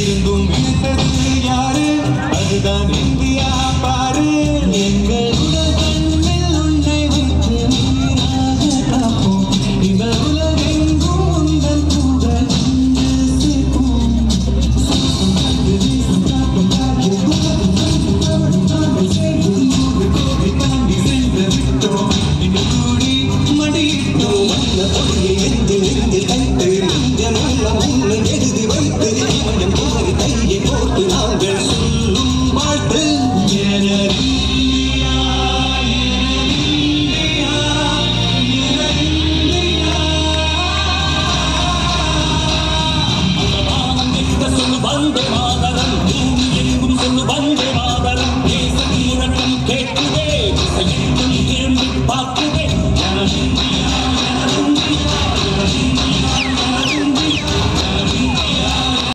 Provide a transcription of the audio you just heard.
இருந்தும் இழுத்தது யாரு அதுதான் இந்தியா பா the wind, the wind, the wind, the wind.